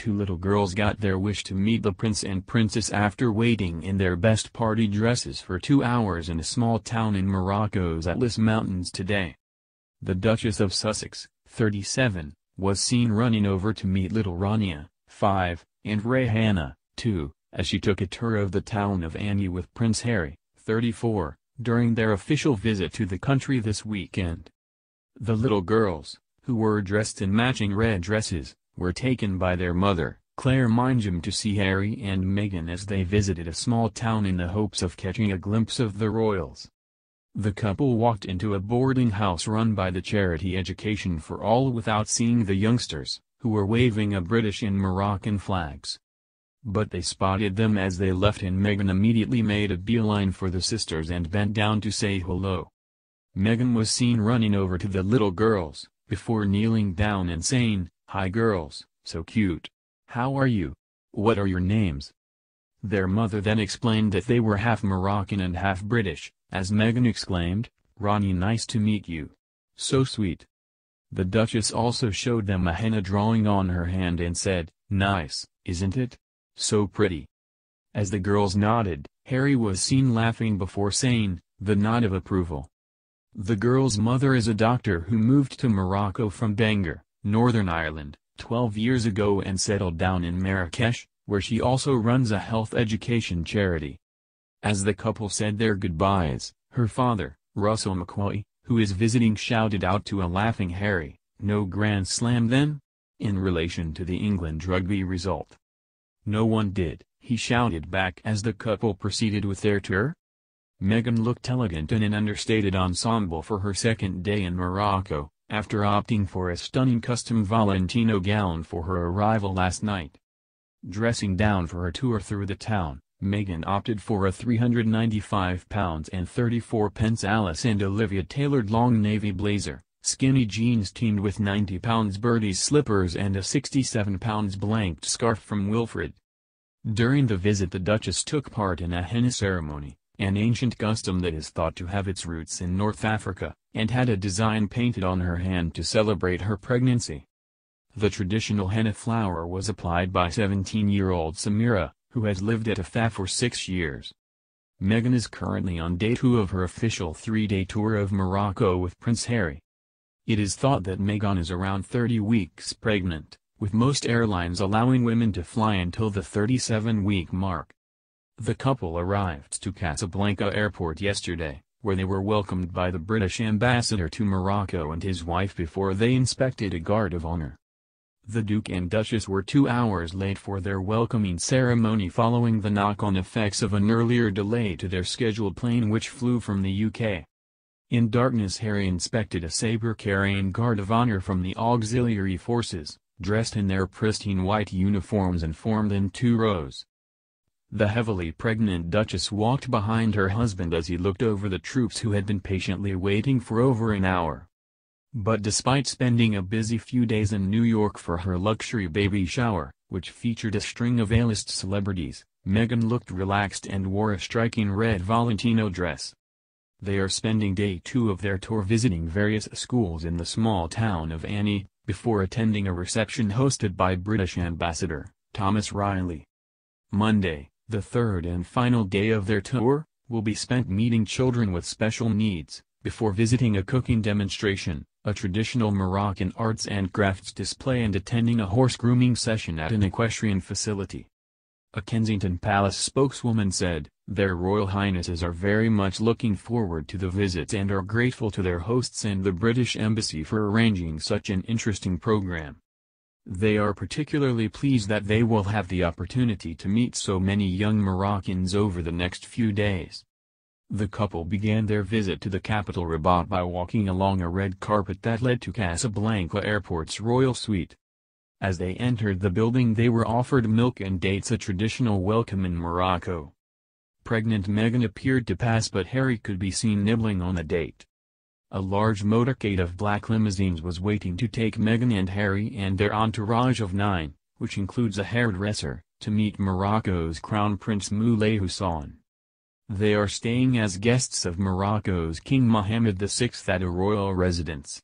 two little girls got their wish to meet the prince and princess after waiting in their best party dresses for two hours in a small town in Morocco's Atlas Mountains today. The Duchess of Sussex, 37, was seen running over to meet little Rania, 5, and Rayhana, 2, as she took a tour of the town of Asni with Prince Harry, 34, during their official visit to the country this weekend. The little girls, who were dressed in matching red dresses, were taken by their mother, Claire Mingham to see Harry and Meghan as they visited a small town in the hopes of catching a glimpse of the royals. The couple walked into a boarding house run by the charity Education for All without seeing the youngsters, who were waving a British and Moroccan flags. But they spotted them as they left and Meghan immediately made a beeline for the sisters and bent down to say hello. Meghan was seen running over to the little girls, before kneeling down and saying, Hi girls, so cute. How are you? What are your names? Their mother then explained that they were half Moroccan and half British, as Meghan exclaimed, Ronnie nice to meet you. So sweet. The Duchess also showed them a henna drawing on her hand and said, Nice, isn't it? So pretty. As the girls nodded, Harry was seen laughing before saying, the nod of approval. The girl's mother is a doctor who moved to Morocco from Bangor, Northern Ireland, 12 years ago and settled down in Marrakesh, where she also runs a health education charity. As the couple said their goodbyes, her father, Russell McQuoy, who is visiting shouted out to a laughing Harry, no Grand Slam then? In relation to the England rugby result. No one did, he shouted back as the couple proceeded with their tour. Meghan looked elegant in an understated ensemble for her second day in Morocco, after opting for a stunning custom Valentino gown for her arrival last night. Dressing down for a tour through the town, Meghan opted for a £395 and 34 pence Alice and Olivia tailored long navy blazer, skinny jeans teamed with £90 Birdie's slippers and a £67 blanked scarf from Wilfred. During the visit the Duchess took part in a henna ceremony, an ancient custom that is thought to have its roots in North Africa, and had a design painted on her hand to celebrate her pregnancy. The traditional henna flower was applied by 17-year-old Samira, who has lived at Afaf for six years. Meghan is currently on day two of her official three-day tour of Morocco with Prince Harry. It is thought that Meghan is around 30 weeks pregnant, with most airlines allowing women to fly until the 37-week mark. The couple arrived to Casablanca airport yesterday, where they were welcomed by the British ambassador to Morocco and his wife before they inspected a guard of honor. The Duke and Duchess were two hours late for their welcoming ceremony following the knock-on effects of an earlier delay to their scheduled plane which flew from the UK. In darkness Harry inspected a saber-carrying guard of honor from the auxiliary forces, dressed in their pristine white uniforms and formed in two rows. The heavily pregnant Duchess walked behind her husband as he looked over the troops who had been patiently waiting for over an hour. But despite spending a busy few days in New York for her luxury baby shower, which featured a string of A-list celebrities, Meghan looked relaxed and wore a striking red Valentino dress. They are spending day two of their tour visiting various schools in the small town of Asni, before attending a reception hosted by British Ambassador, Thomas Reilly. Monday, the third and final day of their tour, will be spent meeting children with special needs, before visiting a cooking demonstration, a traditional Moroccan arts and crafts display and attending a horse grooming session at an equestrian facility. A Kensington Palace spokeswoman said, Their Royal Highnesses are very much looking forward to the visits and are grateful to their hosts and the British Embassy for arranging such an interesting program. They are particularly pleased that they will have the opportunity to meet so many young Moroccans over the next few days. The couple began their visit to the capital Rabat by walking along a red carpet that led to Casablanca Airport's royal suite. As they entered the building they were offered milk and dates a traditional welcome in Morocco. Pregnant Meghan appeared to pass but Harry could be seen nibbling on a date. A large motorcade of black limousines was waiting to take Meghan and Harry and their entourage of nine, which includes a hairdresser, to meet Morocco's Crown Prince Moulay Hassan. They are staying as guests of Morocco's King Mohammed VI at a royal residence.